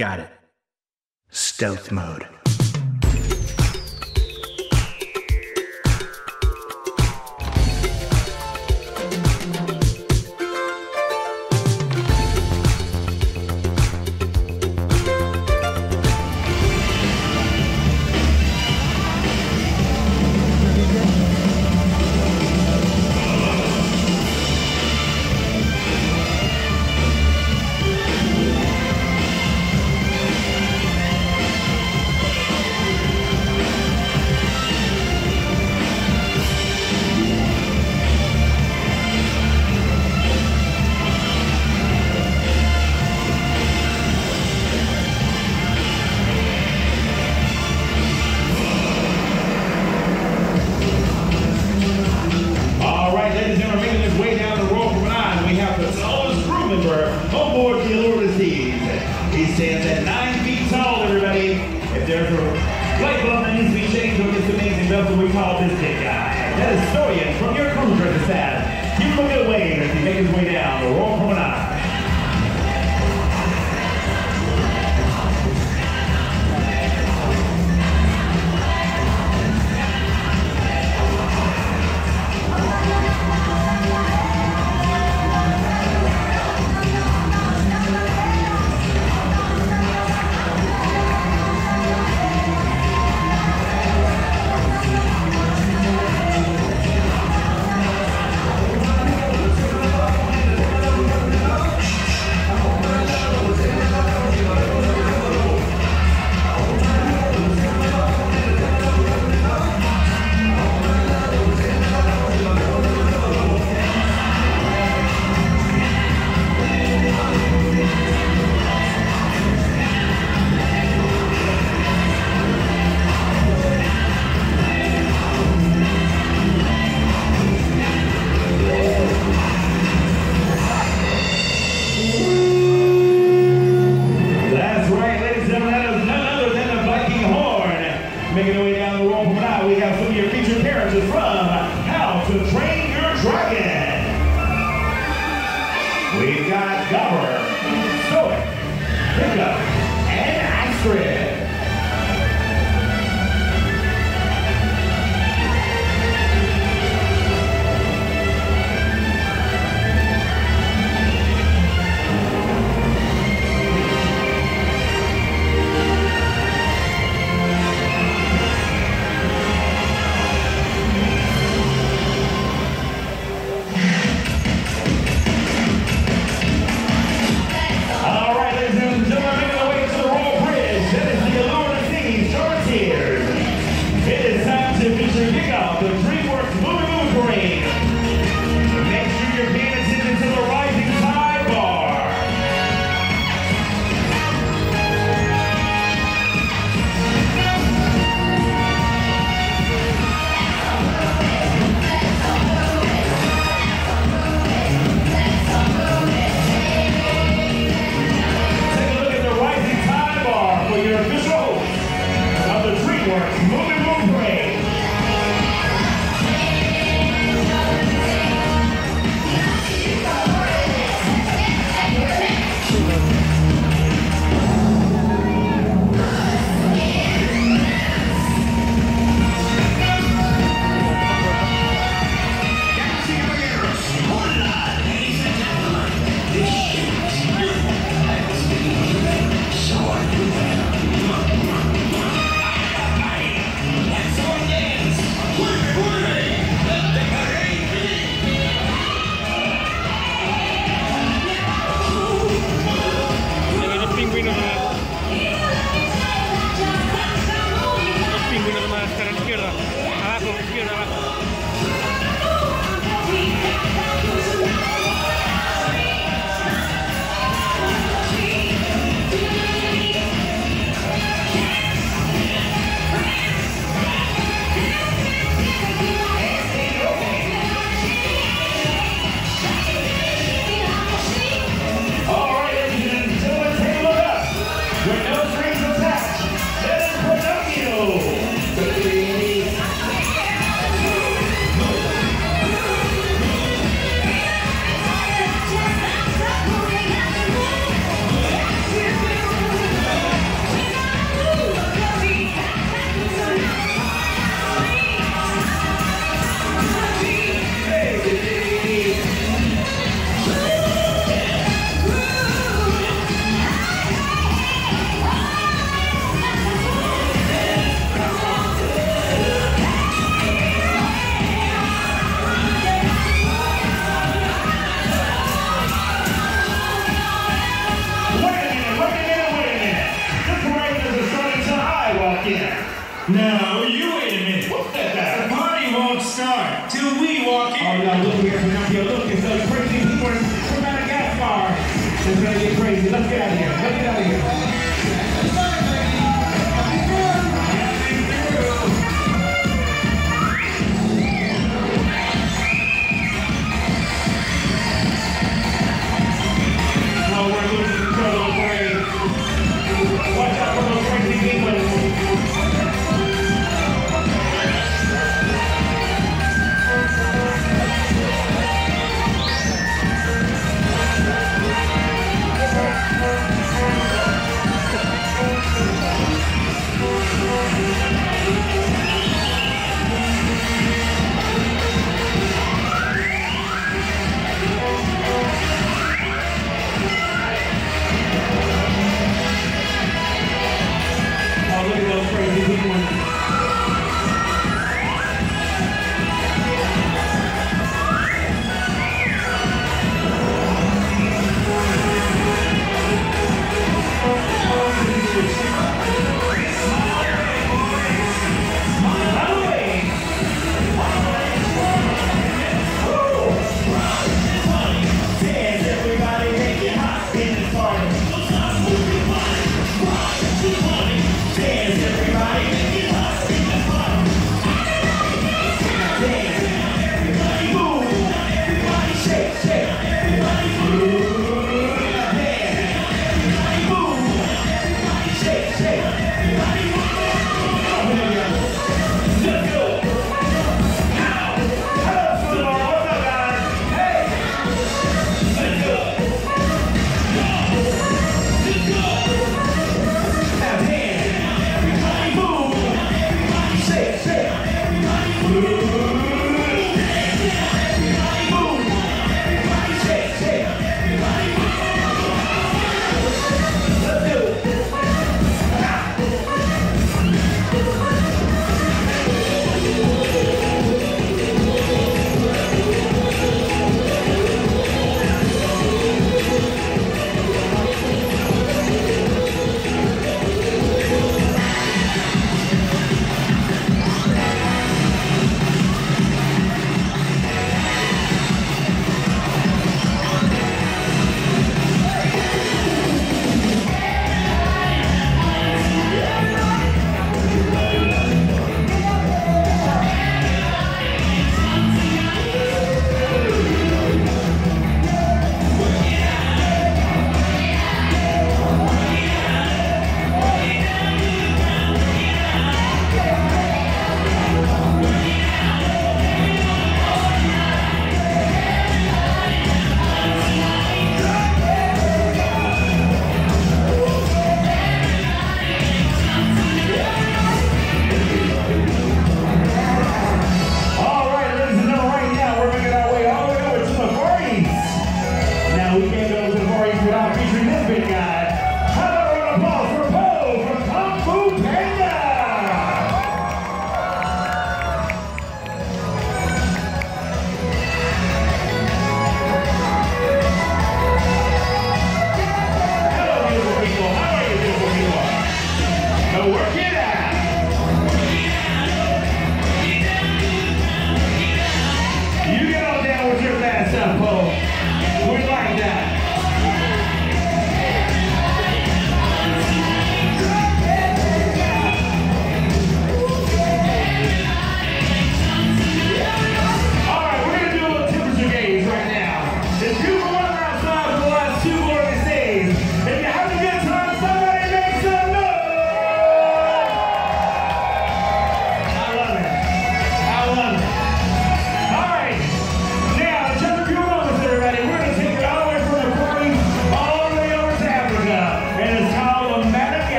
Got it. Stealth mode. Member on board the Allure of the Seas. He stands at nine feet tall, everybody. If there's a light bulb that needs to be changed on this amazing vessel, we call this big guy. That is Storian from your cruise director staff. Give him a good wave as he makes his way down the Royal Promenade. We've got Gobber, Stoic, Hiccup, and Astrid. izquierda, abajo, izquierda, abajo.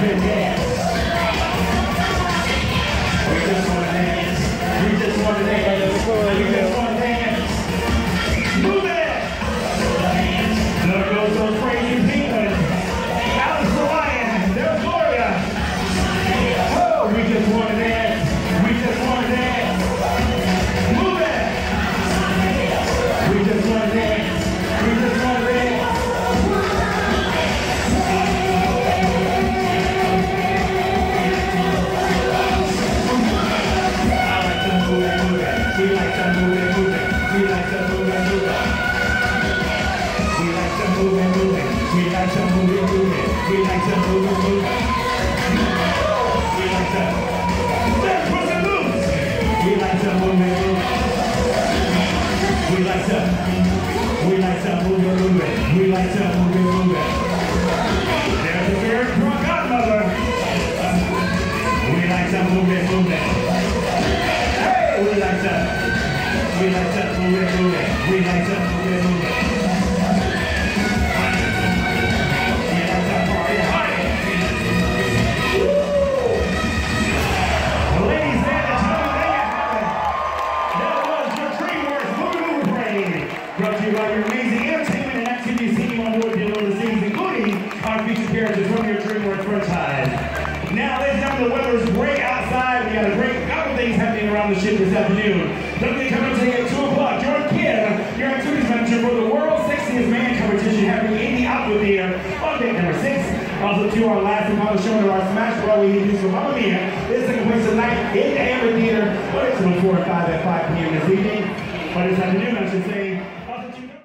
We just want to dance. We just want to dance. Happening the ship this afternoon. Don't forget coming at 2 o'clock. Jordan Kidd, your activities manager for the World's Sexiest Man competition happening in the Outdoor Theater on day number 6. Also, to our last and final showing of our Smash Broadway hit musical Mamma Mia is taking place tonight in the Amber Theater, but it's from 4 and 5 at 5 p.m. this evening. But this afternoon, I should say,